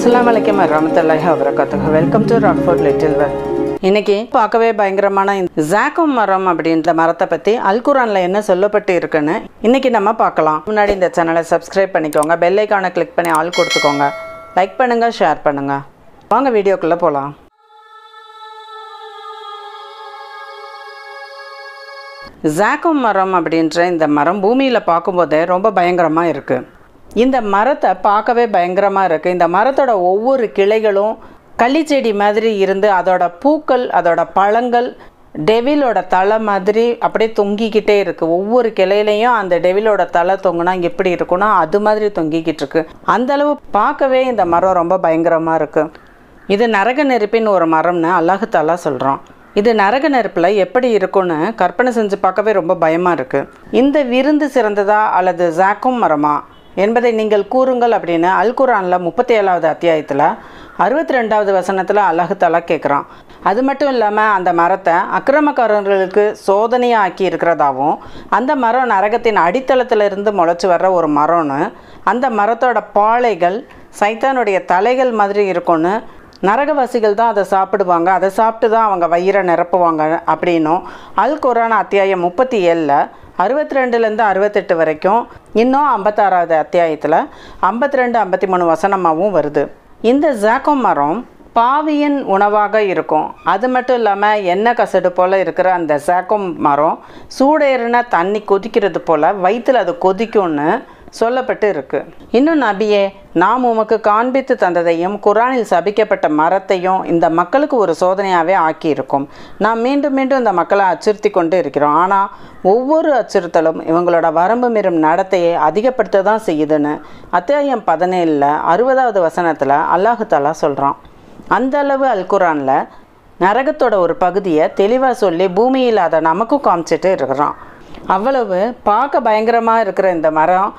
அஸ்லாம் வலைக்கம் வரமத்துல்லாஹி வரகாத்துக்கு welcome to Rockfort little well இன்னைக்கு பார்க்கவே பயங்கரமான இந்த ஜாக்கம் மரம் அப்படின்ற மரத்தை பற்றி அல்குரானில் என்ன சொல்லப்பட்டு இருக்குன்னு இன்னைக்கு நம்ம பார்க்கலாம். முன்னாடி இந்த சேனலை சப்ஸ்கிரைப் பண்ணிக்கோங்க. பெல் ஐக்கானை கிளிக் பண்ணி ஆள் கொடுத்துக்கோங்க. லைக் பண்ணுங்க ஷேர் பண்ணுங்க. வாங்க வீடியோக்குள்ளே போகலாம் ஜாக்கம் மரம் அப்படின்ற இந்த மரம் பூமியில் பார்க்கும்போதே ரொம்ப பயங்கரமாக இருக்குது இந்த மரத்தை பார்க்கவே பயங்கரமாக இருக்குது இந்த மரத்தோட ஒவ்வொரு கிளைகளும் களிச்செடி மாதிரி இருந்து அதோட பூக்கள் அதோட பழங்கள் டெவிலோட தலை மாதிரி அப்படியே தொங்கிக்கிட்டே இருக்குது ஒவ்வொரு கிளையிலையும் அந்த டெவிலோட தலை தொங்குனா எப்படி இருக்குன்னா அது மாதிரி தொங்கிக்கிட்டு இருக்கு. அந்த அளவு பார்க்கவே இந்த மரம் ரொம்ப பயங்கரமாக இருக்குது இது நரக நெருப்பின் ஒரு மரம்னு அல்லாஹு சொல்கிறோம் சொல்கிறான் இது நரக நெருப்பில் எப்படி இருக்கும்னு கற்பனை செஞ்சு பார்க்கவே ரொம்ப பயமாக இருக்குது இந்த விருந்து சிறந்ததா அல்லது ஜாக்கும் மரமா? என்பதை நீங்கள் கூறுங்கள் அப்படின்னு அல்குரானில் முப்பத்தி ஏழாவது அத்தியாயத்தில் அறுபத்தி ரெண்டாவது வசனத்தில் அல்லாஹு தாலா கேட்குறான் அது மட்டும் இல்லாமல் அந்த மரத்தை அக்கிரமக்காரர்களுக்கு சோதனையாக ஆக்கி இருக்கிறதாவும் அந்த மரம் நரகத்தின் அடித்தளத்தில் இருந்து முளைச்சி வர்ற ஒரு மரம்னு அந்த மரத்தோட பாளைகள் சைத்தானுடைய தலைகள் மாதிரி இருக்கும்னு நரகவாசிகள் தான் அதை சாப்பிடுவாங்க. அதை சாப்பிட்டு தான் அவங்க வயிறை நிரப்புவாங்க அப்படின்னும் அல் குரான் அத்தியாயம் முப்பத்தி ஏழில் அறுபத்தி ரெண்டுலேருந்து அறுபத்தெட்டு வரைக்கும் இன்னும் ஐம்பத்தாறாவது அத்தியாயத்தில் ஐம்பத்தி ரெண்டு ஐம்பத்தி மூணு வசனமாகவும் வருது. இந்த ஜாக்கோ மரம் பாவியின் உணவாக இருக்கும். அது மட்டும் இல்லாமல் எண்ணெய் கசடு போல் இருக்கிற அந்த சேக்கம் மரம் சூடேறின தண்ணி கொதிக்கிறது போல் வயிற்றில் அது கொதிக்கும்னு சொல்லப்பட்டு இருக்கு. இன்னும் நபியே நாம் உமக்கு காண்பித்து தந்ததையும் குரானில் சபிக்கப்பட்ட மரத்தையும் இந்த மக்களுக்கு ஒரு சோதனையாகவே ஆக்கியிருக்கும். நாம் மீண்டும் மீண்டும் இந்த மக்களை அச்சுறுத்தி கொண்டு இருக்கிறோம். ஆனால் ஒவ்வொரு அச்சுறுத்தலும் இவங்களோட வரம்பு மீறும் நடத்தையை அதிகப்படுத்த தான் செய்யுதுன்னு அத்தியாயம் பதினேழில் அறுபதாவது வசனத்தில் அல்லாஹு தாலா சொல்கிறான் அந்த அளவு அல் குரானில் நரகத்தோட ஒரு பகுதியை தெளிவாக சொல்லி பூமியில் அதை நமக்கும் காமிச்சிட்டு இருக்கிறான். அவ்வளவு பார்க்க பயங்கரமாக இருக்கிற இந்த மரம்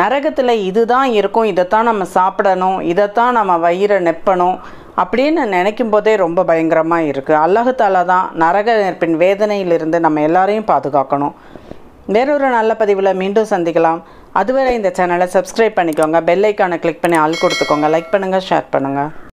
நரகத்தில் இதுதான் இருக்கும் இதைத்தான் நம்ம சாப்பிடணும் இதைத்தான் நம்ம வயிறை நெப்பணும் அப்படின்னு நினைக்கும் போதே ரொம்ப பயங்கரமாக இருக்குது அல்லாஹு தான் நரக நெருப்பின் வேதனையிலிருந்து நம்ம எல்லாரையும் பாதுகாக்கணும். வேறொரு நல்ல பதிவில் மீண்டும் சந்திக்கலாம். அதுவரை இந்த சேனலை சப்ஸ்கிரைப் பண்ணிக்கோங்க. பெல் ஐக்கானை கிளிக் பண்ணி ஆள் கொடுத்துக்கோங்க. லைக் பண்ணுங்கள் ஷேர் பண்ணுங்கள்